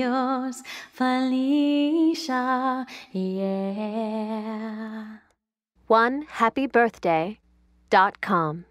yours, Felicia. Yeah. One happy birthday dot com.